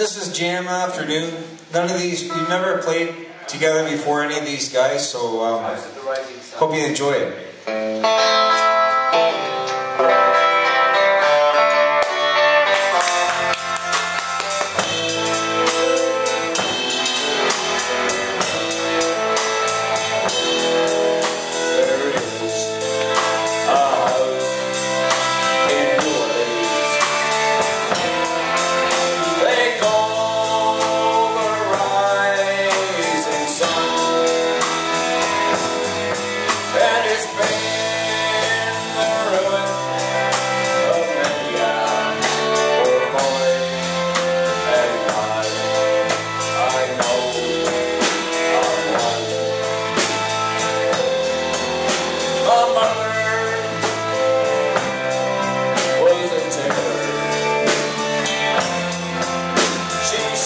this is jam afternoon. None of these, you've never played together before, any of these guys, so um, hope you enjoy it.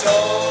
show.